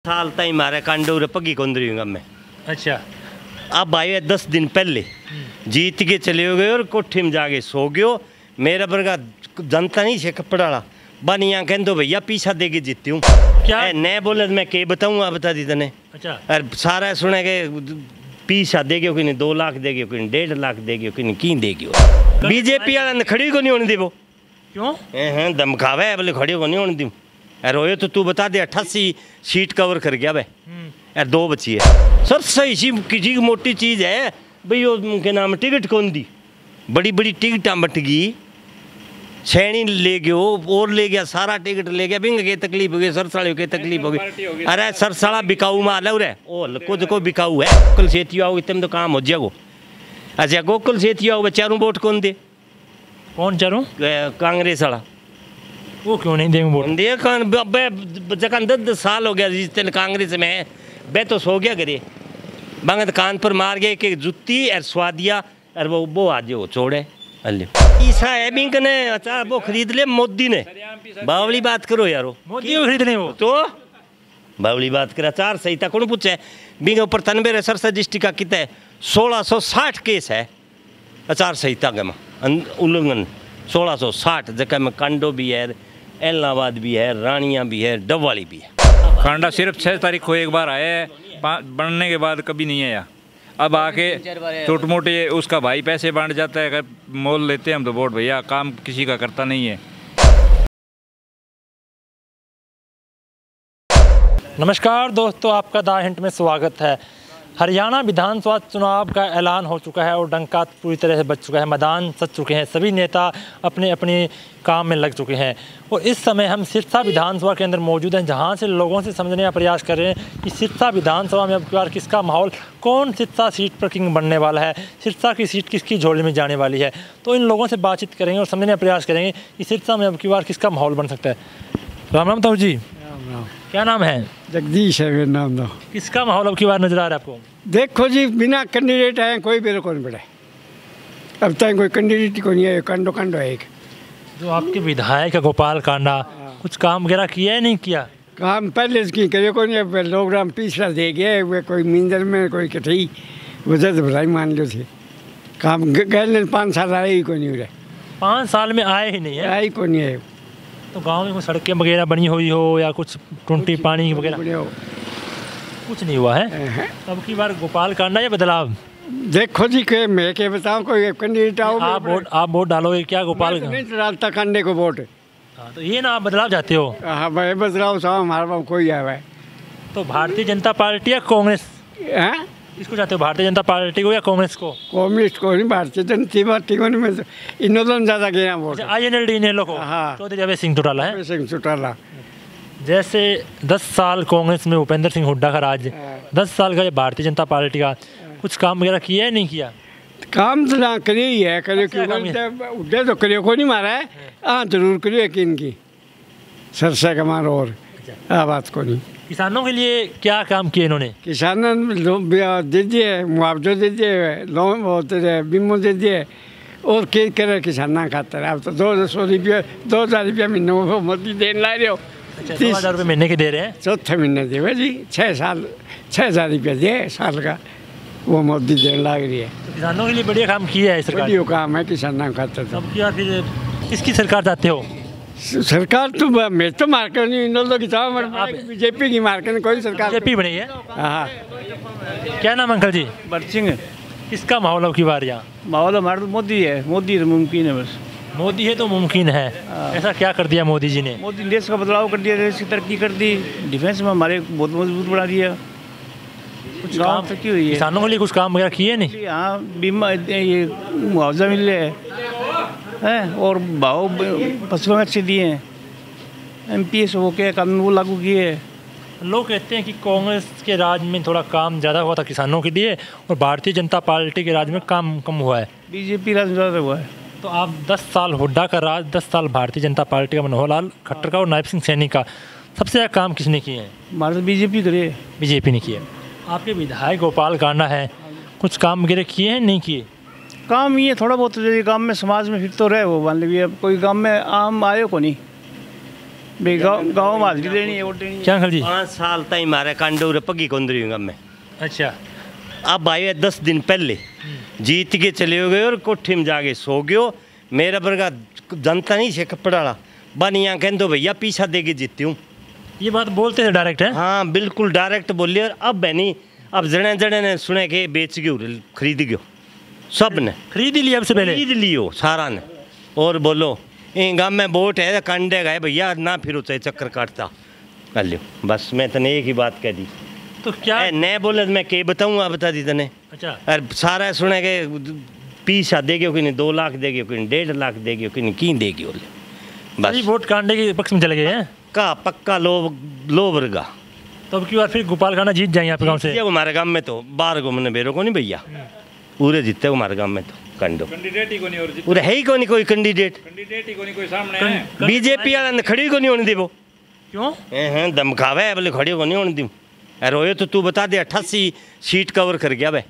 साल ताई मारे कांडो पगी कोंदरी में। अच्छा। अब आए दस दिन पहले जीत के चले गए और कोठी में जाके सो गयो। मेरा वर्गा जनता नहीं से कपड़ा वाला। बन कह दो भैया पीछा दे के जीती हूँ। क्या? नए बोले तो मैं के बताऊँ बता दी तने। अच्छा। और सारा सुने के पीछा दे गयो कि दो लाख दे गयो कि डेढ़ लाख दे गयो कि की दे गयो? बीजेपी वाला खड़ी को नहीं होने देवो क्यों? हैं धमकावे है बोले खड़ी को नहीं होने दी। अरे रोयो तो तू बता दे अट्ठासी सीट कवर कर गया भाई यार दो बची है। सर सही सी किसी की मोटी चीज़ है। भाई वो के नाम टिकट कौन दी? बड़ी बड़ी टिकटा बट गई। छेनी ले गयो और ले गया सारा टिकट ले गया। बिंग के तकलीफ़ हो गई सरसाड़ी के तकलीफ़ हो गई। अरे सरसाड़ा बिकाऊ माल है रे ओ कुछ को बिकाऊ है। गोकुल सेती आओ इतने तो काम हो जाएगो। अच्छा गोकुल सेती आओ बेचारू वोट कौन दे? कौन चारों? कांग्रेस वाला। वो क्यों नहीं देंगे वोट दिए कान बे जकान दस दस साल हो गया जिस दिन कांग्रेस में है, बे तो सो गया करे बंगत कान पर मार गए कि जुत्ती और स्वादिया और वो वो आज वो छोड़े। अल्ले। ईसा है बिंक ने अच्छा वो खरीद ले मोदी ने। बावली बात करो यारो। मोदी को खरीदने वो। तो? बावली बात करा चार संहिता कौन पूछे? बिंग ऊपर तनबे रे सरसा डिस्ट्रिक्ट का कितना? है सोलह सौ साठ केस है। आचार संहिता के में। उल्लंघन। सोलह सौ साठ जगह में कांडो भी है एलनाबाद भी है रानिया भी है डबवाली भी है। कांडा सिर्फ़ छः तारीख को एक बार आया है बनने के बाद कभी नहीं आया। अब आके छोटे मोटे उसका भाई पैसे बांट जाता है अगर मोल लेते हैं हम तो वोट भैया काम किसी का करता नहीं है। नमस्कार दोस्तों आपका दा हिंट में स्वागत है। हरियाणा विधानसभा चुनाव का ऐलान हो चुका है और डंका पूरी तरह से बच चुका है। मैदान सज चुके हैं। सभी नेता अपने अपने काम में लग चुके हैं। और इस समय हम सिरसा विधानसभा के अंदर मौजूद हैं जहाँ से लोगों से समझने का प्रयास कर रहे हैं कि सिरसा विधानसभा में अब बार किसका माहौल कौन सिरसा सीट पर किंग बनने वाला है सिरसा की सीट किसकी झोली में जाने वाली है। तो इन लोगों से बातचीत करेंगे और समझने का प्रयास करेंगे कि सिरसा में अब की बार किसका माहौल बन सकता है। राम राम ताऊ जी। क्या नाम है? जगदीश है मेरा नाम तो। किसका माहौल अब की बार नज़र आ रहा है आपको? देखो जी बिना कैंडिडेट आए कोई बेरो कौन पड़े अब तक कोई कैंडिडेट ही को नहीं है कंडो कंडो है एक। जो आपके विधायक है गोपाल कांडा कुछ काम वगैरह किया है नहीं किया? काम पहले से की करे को नहीं लोग राम पिछड़ा दे गए वे कोई मिंदर में कोई कठई वजह से भलाई मान लो थे। काम गए पाँच साल आए ही को नहीं रहे पाँच साल में आए ही नहीं है? आए ही को नहीं है तो गाँव में कुछ सड़कें वगैरह बनी हुई हो या कुछ टूटी पानी वगैरह। कुछ नहीं हुआ है। तो अब की बार गोपाल कांडा या बदलाव? देखो जी के मैं के बताऊँ कोई कैंडिडेट आओ आप वोट आप वोट डालोगे क्या गोपाल तो नहीं डालता कंडे को वोट। हाँ, तो ये ना आप बदलाव चाहते हो? हाँ भाई बदलाव साहब हमारे पास कोई है तो भारतीय जनता पार्टी या कांग्रेस? हैं? किसको चाहते हो भारतीय जनता पार्टी को या कांग्रेस को? कम्युनिस्ट को नहीं भारतीय जनता पार्टी को नहीं मैं तो ज़्यादा गया vote. I N L D ने लोग हाँ। चौधरी अभय सिंह चौटाला है। सिंह चौटाला। जैसे 10 साल कांग्रेस में उपेंद्र सिंह हुड्डा का राज हाँ। 10 साल का ये भारतीय जनता पार्टी का कुछ काम वगैरह किया है नहीं किया? काम तो ना करिए ही है अच्छा क्यों? काम उड्डे तो करिए को नहीं मारा है। हाँ। ज़रूर करिए कि इनकी? सरसा का मारो और हाँ बात को नहीं। किसानों के लिए क्या काम किए इन्होंने? किसानों दे दिए मुआवजा दे दिए लोन बीमो दे दिए। और के करे किसान खातर? अब तो दो सौ रुपये दो हज़ार रुपया महीने में मोदी देने ला रहे हो। अच्छा दो तीस- हज़ार रुपये महीने के दे रहे हैं? चौथे महीने देवे जी। छः साल छः हज़ार रुपया दे साल का। वो मोदी देने लग रही है। तो किसानों के लिए बढ़िया काम किया है सरकार। बढ़िया काम है किसान खातर तो। अब क्या फिर किसकी सरकार चाहते हो? सरकार तो मैं तो मार्केट नहीं इन लोग किताब बीजेपी की मार्केट कोई सरकार बीजेपी बनी है? हाँ क्या नाम अंकल जी? भरत सिंह किसका माहौल अब की बार यहाँ? माहौल हमारा तो मोदी है। मोदी तो मुमकिन है बस। मोदी है तो मुमकिन है। ऐसा क्या कर दिया मोदी जी ने? मोदी देश का बदलाव कर दिया देश की तरक्की कर दी। डिफेंस में हमारे बहुत मज़बूत बना दिया। कुछ काम तरक्की हुई है किसानों के लिए कुछ काम वगैरह किए नहीं? यहाँ बीमा ये मुआवजा मिल रहा है। हैं और भाव फ़सलों में अच्छे दिए हैं। एम पी एस हो के कानून वो लागू किए हैं। लोग कहते हैं कि कांग्रेस के राज में थोड़ा काम ज़्यादा हुआ था किसानों के लिए और भारतीय जनता पार्टी के राज में काम कम हुआ है। बीजेपी राज ज़्यादा हुआ है। तो आप 10 साल हुड्डा का राज 10 साल भारतीय जनता पार्टी का मनोहर लाल खट्टर का और नायब सिंह सैनी का सबसे ज़्यादा काम किसने किए हैं? हमारा तो बीजेपी करे बीजेपी ने किए। आपके विधायक गोपाल कांडा है। कुछ काम वगैरह किए हैं नहीं किए? काम ये थोड़ा बहुत जो काम में समाज में फिर तो रहे वो मान लीजिए अब कोई काम में आम आयो को नहीं। गाँव गाँव में हाजिरी देनी है वोट देनी है। क्या जी? पाँच साल ताई मारे कांडो रे पगी कोंदरी हूँ मैं। अच्छा। अब आए हैं दस दिन पहले जीत के चले हो गए और कोठी में जाके सो गयो मेरा बरगा जनता नहीं से कपड़ा वाला। बन यहाँ कह दो भैया पीछा दे के जीती हूँ। ये बात बोलते थे डायरेक्ट है? हाँ बिल्कुल डायरेक्ट बोलिए। और अब बहनी अब जड़े जने ने सुने के बेच गयो खरीद गयो। सबने। खरीद ही लिया सबसे पहले? खरीद लियो सारा ने। और बोलो गाँव में वोट है कंडे गए भैया ना फिर चाहे चक्कर काटता। कर लियो। बस मैं तने एक ही बात कह दी। तो क्या? ए, नहीं बोले तो मैं के बताऊँ बता दी तने। अच्छा। और सारा सुने के पीसा दे गयो कि नहीं? दो लाख दे गयो कि नहीं? डेढ़ लाख दे गयो कि नहीं? की दे गयो बस। वोट कांडे के पक्ष में चले गए हैं। का पक्का लो लो वर्गा। तो अब की बार फिर गोपाल खाना जीत जाएँगे आपके गाँव से? ये हमारे गाँव में तो। बाहर को मैंने बेरो को नहीं भैया। पूरे जीते हमारे गाँव में तो कंडो। कैंडिडेट ही को नहीं और जित- पूरे है ही को नहीं कोई कैंडिडेट। कैंडिडेट ही को नहीं कोई सामने है। बीजेपी वाला खड़ी को नहीं होने दी वो क्यों? हैं धमकावे है बोले खड़ी को नहीं होने दी अरे रोयो तो तू बता दे अट्ठासी सीट कवर कर गया भाई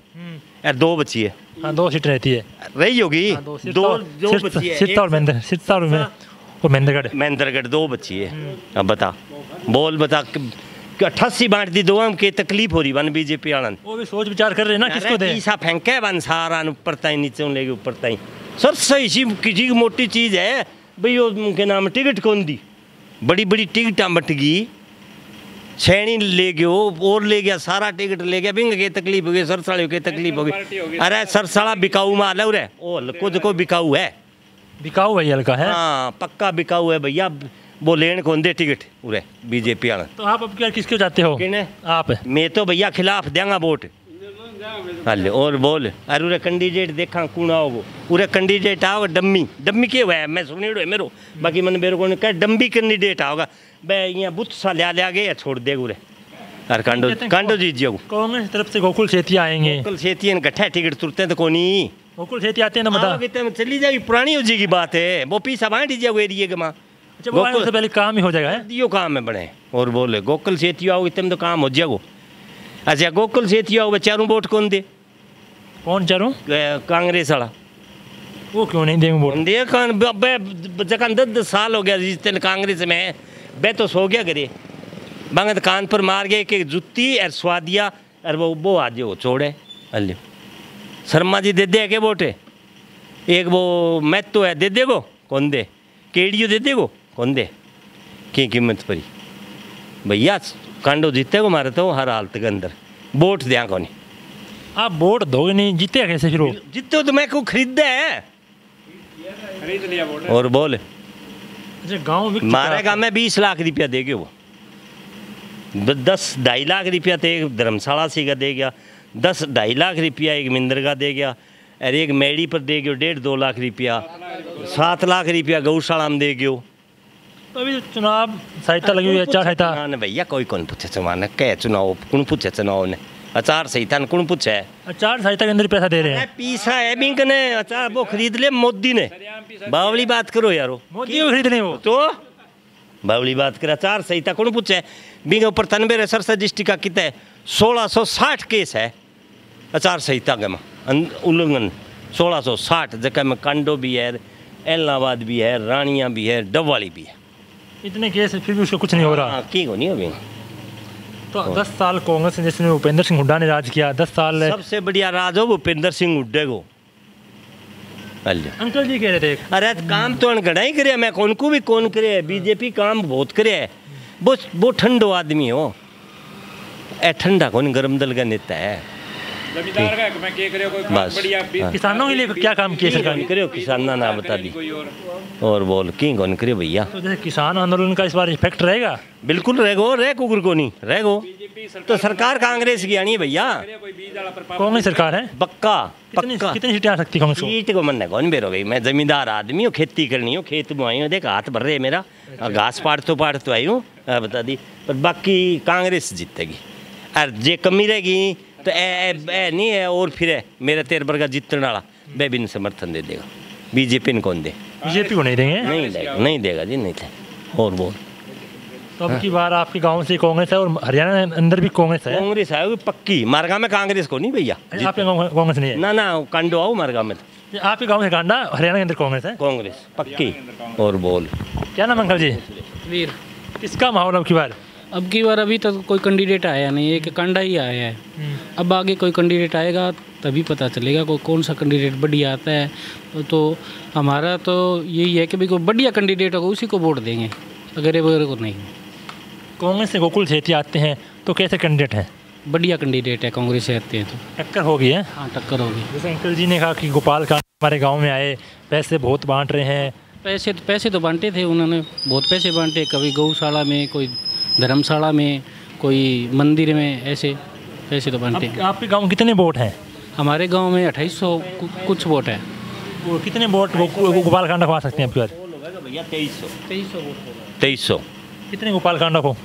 यार दो बची है। हाँ दो सीट रहती है। रही होगी? हाँ, दो दो सिरसा बची है और महेंद्र सिरसा और महे- और महेंद्रगढ़ महेंद्रगढ़ दो बची है। अब बता। बोल बता कि अट्ठासी बांट दी दो हम के तकलीफ़ हो रही वन बीजेपी ने वो भी सोच विचार कर रहे ना किसको दे? पीसा फेंके बन सारा ऊपर ताई नीचे लेके ऊपर ताई। सर सही सी किसी मोटी चीज़ है। भाई वो के नाम टिकट कौन दी? बड़ी बड़ी टिकटा बट गई। छेनी ले गयो और ले गया सारा टिकट ले गया बिंग के तकलीफ़ हो गई सरसाले के तकलीफ़ हो गई। अरे सरसाला बिकाऊ माल है ओ कुछ को बिकाऊ है। बिकाऊ है हल्का है? हाँ पक्का बिकाऊ है भैया। वो लेन कौन दे टिकट उरे बीजेपी वाला। तो आप अब क्या किसके जाते हो? किने? आप। मैं तो भैया खिलाफ देंगा वोट। हल और बोल। अरे उरे कैंडिडेट देखा कौन आओगो उरे कैंडिडेट आओ डम्मी। डम्मी के हुआ है? मैं सुनी है मेरो। बाकी मैंने मेरे को कहा डम्बी कैंडिडेट आओगा। बे यहाँ बुत सा लिया लिया गया छोड़ दे उरे। अरे कांडो कांडो जीत जाओ कांग्रेस तरफ़ से गोकुल सेतिया आएँगे। कल सेती गठा टिकट तुरते तो कोनी। गोकुल सेतिया आते हैं ना बता आओगे तो चली जाएगी पुरानी हो जाएगी बात है। वो पीछा बांट जाओ एरिए के माँ। अच्छा वो गोकुल- से पहले काम ही हो जाएगा है? दियो काम है बने और बोले गोकुल सेती आओगे तुम तो काम हो जाओ। अच्छा गोकुल सेती आओ चारों वोट कौन दे कौन चारों कांग्रेस वाला वो क्यों नहीं देंगे वोट दे कान जकान दस दस साल हो गया जिस दिन कांग्रेस में है, बे तो सो गया करे बांगत कान पर मार गए कि जुत्ती और स्वादिया और वो वो आज वो छोड़े अल्ले शर्मा जी दे दे के वोटे एक वो मैथ तो है दे देगो कौन दे केडियो दे देगो कौन दे की कीमत परी भैया कांडो जीते को मारे तो हर हालत के अंदर। वोट दिया कौन। आप वोट दोगे नहीं जीतेगा कैसे फिर जीते तो मैं को खरीदे है। खरीद लिया वोट। और बोल। अच्छा गाँव मारे गाँव में बीस लाख रुपया दे वो। दस ढाई लाख रुपया तो एक धर्मशाला सी का दे गया। दस ढाई लाख रुपया एक मिंदर का दे गया। और एक मैडी पर दे गयो डेढ़ दो लाख रुपया। सात लाख रुपया गौशाला में दे गयो। तो अभी चुनाव सहायता लगी हुई है आचार संहिता ना ना भैया कोई कौन पूछे चुनाव कह चुनाव कौन पूछे चुनाव ने अचार संहिता ने कौन पूछे आचार संहिता के अंदर पैसा दे रहे हैं पीसा है बिंक ने अचार वो खरीद ले मोदी ने बावली बात करो यारो मोदी खरीद रहे वो तो बावली बात करा चार संहिता कौन पूछे बिंग ऊपर तनबे रे सरसा डिस्ट्रिक्ट का कितना है सोलह सौ साठ केस है आचार संहिता के में उल्लंघन सोलह सौ साठ जगह में कांडो भी है एलनाबाद भी है रानियाँ भी है डबवाली भी है. इतने केस फिर भी उसको कुछ नहीं हो रहा। हाँ की को नहीं हो बिंग तो दस साल कांग्रेस ने जिसने भूपेंद्र सिंह हुड्डा ने राज किया दस साल सबसे बढ़िया राज हो भूपेंद्र सिंह हुड्डे को। अंकल जी कह रहे थे अरे काम तो अनगढ़ा ही करे मैं कौन को भी कौन करे बीजेपी काम बहुत करे है। वो वो ठंडो आदमी हो ए ठंडा कौन गर्म दल का नेता है? जमींदार का मैं के करे कोई बस, बढ़िया हाँ। किसानों के लिए क्या काम किए सरकार ने? कौन करे किसाना ना बता दी। और? बोल की कौन करे भैया? तो जैसे किसान आंदोलन का इस बार इफ़ेक्ट रहेगा? बिल्कुल रहेगो रह कुकुर को नहीं रहेगो। बीजेपी सरकार तो सरकार कांग्रेस की आनी है भैया। करे कोई बीज वाला पर कांग्रेस सरकार है? पक्का कितनी पक्का। कितनी सीटें आ सकती है सीट को मन कौन बेरो भाई? मैं जमींदार आदमी हूँ खेती करनी हूँ खेत में आई हूँ देख हाथ भर रहे मेरा। घास पाट तो पाट तो आई हूँ हाँ, बता दी। पर बाकी कांग्रेस जीतेगी। और जे कमी रहेगी तो ए, ए, ए नहीं है और फिर है मेरा तेर वर्गा जीतने वाला वे भी समर्थन दे देगा। बीजेपी ने कौन दे? बीजेपी को नहीं देंगे? नहीं देगा नहीं देगा जी नहीं देगा और बोल तो अब की बार आपके गाँव से कांग्रेस है और हरियाणा के अंदर भी कांग्रेस है? कांग्रेस आएगी पक्की। मारगा में कांग्रेस को नहीं भैया? आपके गाँव में कांग्रेस नहीं है? ना ना कंडो आओ मारगा में। आपके गाँव से कांडा हरियाणा के अंदर कांग्रेस है? कांग्रेस पक्की। और बोल। क्या नाम अंकल जी? वीर। किसका माहौल अब की बार? अब की बार अभी तक तो कोई कैंडिडेट आया नहीं एक कांडा ही आया है। अब आगे कोई कैंडिडेट आएगा तभी पता चलेगा कोई कौन सा कैंडिडेट बढ़िया आता है। तो हमारा तो यही है कि भाई कोई बढ़िया कैंडिडेट होगा उसी को वोट देंगे अगर वगैरह को नहीं। कांग्रेस से गोकुल छेती आते हैं तो कैसे कैंडिडेट हैं? बढ़िया कैंडिडेट है कांग्रेस से आते हैं तो। टक्कर होगी है? हाँ टक्कर होगी। जैसे अंकल जी ने कहा कि गोपाल का हमारे गाँव में आए पैसे बहुत बांट रहे हैं। पैसे तो पैसे तो बांटे थे उन्होंने बहुत पैसे बांटे कभी गौशाला में कोई धर्मशाला में कोई मंदिर में ऐसे ऐसे तो बनते अब आपके गाँव में कितने वोट हैं? हमारे गाँव में अट्ठाईस सौ कुछ वोट है। वो कितने गो- गोपाल कांडा को आ सकते हैं आपकी बार भैया तेईस सौ। तेईस सौ। तेईस सौ कितने गोपाल कांडा को?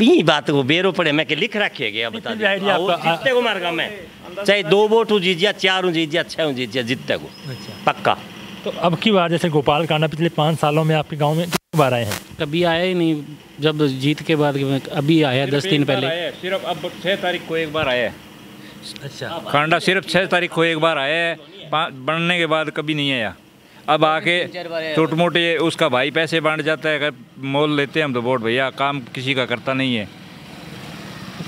यही बात को बेरो पड़े मैं के लिख रखे गया बता कितनी दिया आइडिया और आपका? जितने को मार मैं। चाहे दो वोट हूँ जीजिया चार हूँ जीजिया छः हूँ जीजिया जितने को। अच्छा। पक्का। तो अब की बार जैसे गोपाल कांडा पिछले पाँच सालों में आपके गाँव में कितनी बार आए हैं? कभी आया ही नहीं जब जीत के बाद अभी आया दस दिन पहले। सिर्फ़ अब छः तारीख को एक बार आया है। अच्छा। कांडा सिर्फ़ छः तारीख को एक बार आया है बनने के बाद कभी नहीं आया। अब आके छोटे मोटे उसका भाई पैसे बांट जाता है अगर मोल लेते हैं हम तो वोट भैया काम किसी का करता नहीं है।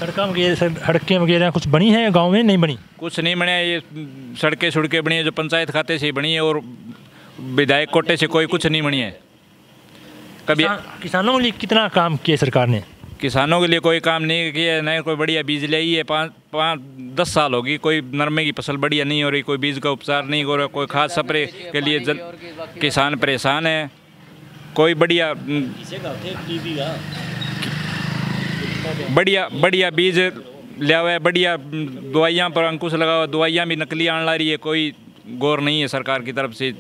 सड़कें वगैरह सड़कें वगैरह कुछ बनी है गाँव में नहीं बनी? कुछ नहीं बने ये सड़कें सड़कें बनी है जो पंचायत खाते से ही बनी है और विधायक कोटे से कोई कुछ नहीं बनी है। कभी किसान- किसानों के लिए कितना काम किया सरकार ने? किसानों के लिए कोई काम नहीं किया न कोई बढ़िया बीज ले आई है। पाँच पाँच दस साल होगी कोई नरमे की फ़सल बढ़िया नहीं हो रही कोई बीज का उपचार नहीं हो रहा कोई खाद स्प्रे के लिए जल, किसान परेशान है। कोई बढ़िया बढ़िया बढ़िया बीज लिया हुआ है बढ़िया दवाइयाँ पर अंकुश लगा हुआ दवाइयाँ भी नकली आने ला रही है कोई गौर नहीं है सरकार की तरफ़ से।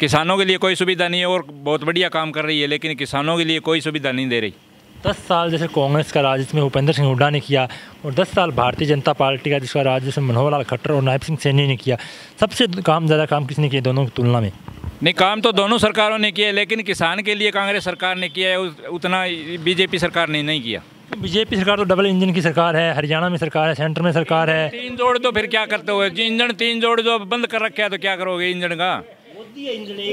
किसानों के लिए कोई सुविधा नहीं है और बहुत बढ़िया काम कर रही है लेकिन किसानों के लिए कोई सुविधा नहीं दे रही। दस साल जैसे कांग्रेस का राज जिसमें भूपेंद्र सिंह हुड्डा ने किया और दस साल भारतीय जनता पार्टी का जिसका राज जैसे मनोहर लाल खट्टर और नायब सिंह सैनी ने किया सबसे काम ज़्यादा काम किसने किया दोनों की तुलना में? नहीं काम तो दोनों सरकारों ने किया है लेकिन किसान के लिए कांग्रेस सरकार ने किया है उतना बीजेपी सरकार ने नहीं किया। बीजेपी सरकार तो डबल इंजन की सरकार है हरियाणा में सरकार है सेंटर में सरकार है। तीन जोड़ तो फिर क्या करते हो? इंजन तीन जोड़ जो बंद कर रखे है तो क्या करोगे इंजन का?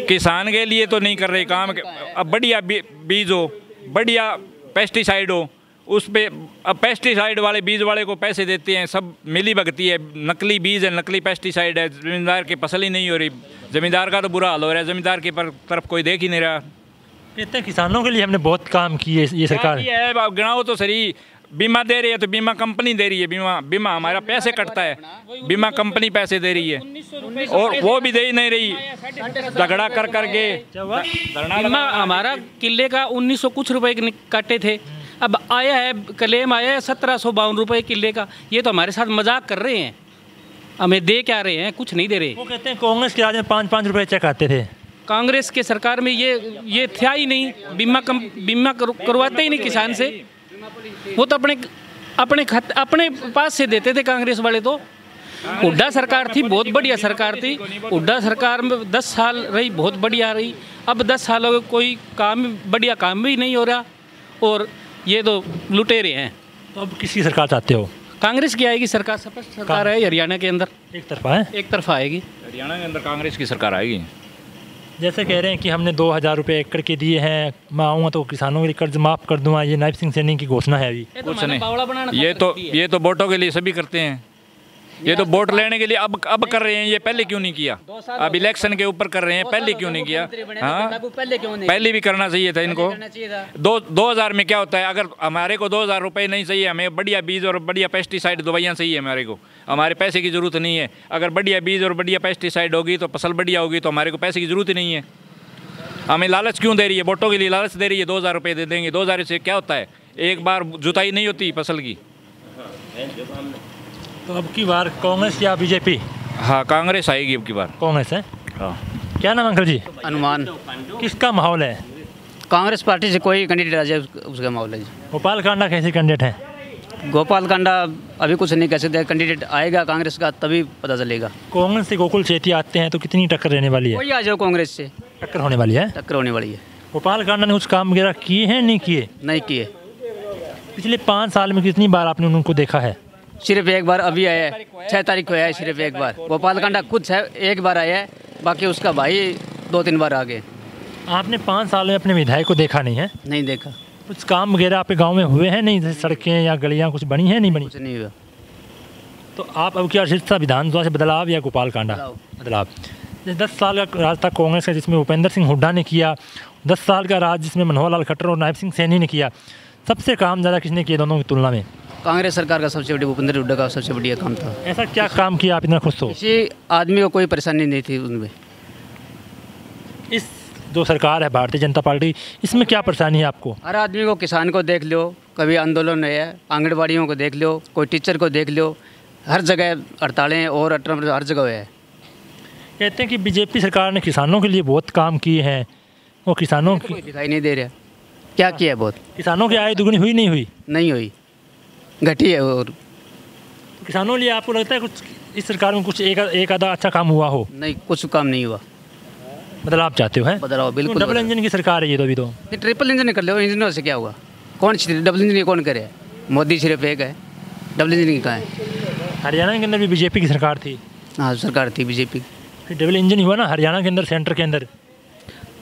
किसान के लिए तो नहीं कर रहे काम। अब बढ़िया बीज हो बढ़िया पेस्टिसाइड हो उस पे अब पेस्टिसाइड वाले बीज वाले को पैसे देते हैं सब मिली भगती है। नकली बीज है नकली पेस्टिसाइड है जमींदार की फ़सल ही नहीं हो रही। जमींदार का तो बुरा हाल हो रहा है जमींदार की तरफ़ कोई देख ही नहीं रहा। कहते हैं किसानों के लिए हमने बहुत काम किए ये सरकार। है? अब गिनाओ तो सही। बीमा दे रही है तो बीमा कंपनी दे रही है। बीमा बीमा हमारा पैसे कटता है। बीमा कंपनी पैसे दे रही है। और वो भी दे ही नहीं रही। झगड़ा कर करके। बीमा हमारा किले का उन्नीस सौ कुछ रुपए के काटे थे। अब आया है क्लेम आया है सत्रह सौ बावन रुपये किले का। ये तो हमारे साथ मज़ाक कर रहे हैं। हमें दे क्या रहे हैं? कुछ नहीं दे रहे। वो कहते हैं कांग्रेस के राज में पाँच पाँच रुपए चेक आते थे। कांग्रेस के सरकार में ये ये था ही नहीं बीमा कम बीमा करवाते ही नहीं किसान से। वो तो अपने अपने खत अपने पास से देते थे कांग्रेस वाले तो। हुड्डा सरकार थी बहुत बढ़िया सरकार थी। हुड्डा सरकार में दस साल रही बहुत बढ़िया रही। अब दस सालों का कोई काम बढ़िया काम भी नहीं हो रहा। और ये तो लुटेरे हैं। तो अब किसकी सरकार चाहते हो? कांग्रेस की आएगी सरकार स्पष्ट सरकार है हरियाणा के अंदर। एक तरफा है? एक तरफा आएगी। हरियाणा के अंदर कांग्रेस की सरकार आएगी? जैसे कह रहे हैं कि हमने दो हज़ार रुपये एकड़ के दिए हैं मैं आऊँगा तो किसानों के लिए कर्ज माफ़ कर दूँगा। ये नायब सिंह सैनी की घोषणा है अभी। ये तो ये तो ये तो वोटों के लिए सभी करते हैं। ये तो वोट लेने के लिए अब अब कर रहे हैं ये पहले क्यों नहीं किया? अब इलेक्शन के ऊपर कर रहे हैं पहले क्यों नहीं किया? हाँ? पहले क्यों नहीं? पहले भी करना चाहिए था इनको। दो दो हज़ार में क्या होता है अगर हमारे को दो हज़ार रुपये नहीं चाहिए हमें बढ़िया बीज और बढ़िया पेस्टिसाइड दवाइयाँ चाहिए हमारे को। हमारे पैसे की ज़रूरत नहीं है। अगर बढ़िया बीज और बढ़िया पेस्टिसाइड होगी तो फ़सल बढ़िया होगी तो हमारे को पैसे की ज़रूरत ही नहीं है। हमें लालच क्यों दे रही है? वोटों के लिए लालच दे रही है दो हज़ार रुपये दे देंगे। दो हज़ार से क्या होता है? एक बार जुताई नहीं होती फ़सल की। तो अब की बार कांग्रेस या बीजेपी? हाँ कांग्रेस आएगी अब की बार। कांग्रेस है? हाँ। क्या नाम अंकल जी? अनुमान किसका माहौल है? कांग्रेस पार्टी से कोई कैंडिडेट आ जाए उसका माहौल है जी। गोपाल कांडा कैसे कैंडिडेट हैं? गोपाल कांडा अभी कुछ नहीं कह सकते। कैंडिडेट आएगा कांग्रेस का तभी पता चलेगा। कांग्रेस से गोकुल चेती आते हैं तो कितनी टक्कर रहने वाली है? कोई आ जाओ कांग्रेस से। टक्कर होने वाली है? टक्कर होने वाली है। गोपाल कांडा ने कुछ काम वगैरह किए हैं नहीं किए? नहीं किए। पिछले पाँच साल में कितनी बार आपने उनको देखा है? सिर्फ़ एक बार अभी आया है। छः तारीख को आया है सिर्फ़ एक बार। गोपाल कांडा खुद छः एक बार आया है बाकी उसका भाई दो तीन बार आ गए आपने पाँच साल में अपने विधायक को देखा नहीं है? नहीं देखा। कुछ काम वगैरह आपके गाँव में हुए हैं? नहीं जैसे सड़कें या गलियाँ कुछ बनी हैं? नहीं बनी? कुछ नहीं हुआ। तो आप अब क्या शिक्षा विधानसभा से बदलाव या गोपाल कांडा? बदलाव। दस साल का राज था कांग्रेस का जिसमें उपेंद्र सिंह हुड्डा ने किया। दस साल का राज जिसमें मनोहर लाल खट्टर और नायब सिंह सैनी ने किया। सबसे काम ज़्यादा किसने किया दोनों की तुलना में? कांग्रेस सरकार का सबसे बड़ी भूपेंद्र हुड्डा का सबसे बढ़िया काम था। ऐसा क्या काम किया आप इतना खुश हो किसी आदमी को कोई परेशानी नहीं थी उनमें इस जो सरकार है भारतीय जनता पार्टी इसमें क्या परेशानी है आपको? हर आदमी को किसान को देख लो कभी आंदोलन है आंगनबाड़ियों को देख लो कोई टीचर को देख लो हर जगह हड़तालें और अटरम हर जगह है। कहते हैं कि बीजेपी सरकार ने किसानों के लिए बहुत काम किए हैं और किसानों की दिखाई नहीं दे रहा। क्या किया बहुत? किसानों की आय दुगनी हुई नहीं हुई? नहीं हुई। घटी है और किसानों लिए आपको लगता है कुछ इस सरकार में कुछ एक एक आधा अच्छा काम हुआ हो? नहीं कुछ काम नहीं हुआ। बदलाव चाहते हो हैं? बदलाव बिल्कुल डबल इंजन की सरकार है ये तो अभी तो। ट्रिपल इंजन कर लो इंजन से क्या हुआ? कौन डबल इंजन कौन करे? मोदी सिर्फ़ एक है। डबल इंजन की कहाँ है? हरियाणा के अंदर भी बीजेपी की सरकार थी। हाँ सरकार थी बीजेपी फिर डबल इंजन हुआ ना हरियाणा के अंदर सेंटर के अंदर?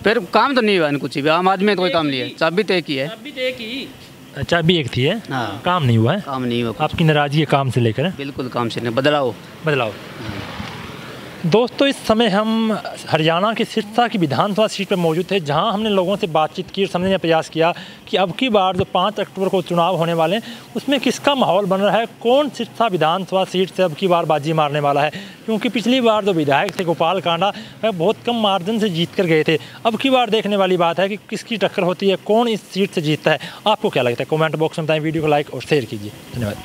फिर काम तो नहीं हुआ कुछ भी। आम आदमी ने तो कोई काम तो एक ही है। अभी तो एक ही। अच्छा अभी एक थी है? हाँ। काम नहीं हुआ है? काम नहीं हुआ आपकी नाराज़गी है काम से लेकर है? बिल्कुल काम से नहीं बदलाव। बदलाव। दोस्तों, इस समय हम हरियाणा के सिरसा की विधानसभा सीट पर मौजूद थे, जहाँ हमने लोगों से बातचीत की और समझने का प्रयास किया कि अब की बार जो पाँच अक्टूबर को चुनाव होने वाले हैं, उसमें किसका माहौल बन रहा है, कौन सिरसा विधानसभा सीट से अब की बार बाजी मारने वाला है। क्योंकि पिछली बार जो विधायक थे, गोपाल कांडा, वह बहुत कम मार्जिन से जीत कर गए थे। अब की बार देखने वाली बात है कि किसकी टक्कर होती है, कौन इस सीट से जीतता है। आपको क्या लगता है? कमेंट बॉक्स में बताएँ, वीडियो को लाइक और शेयर कीजिए। धन्यवाद।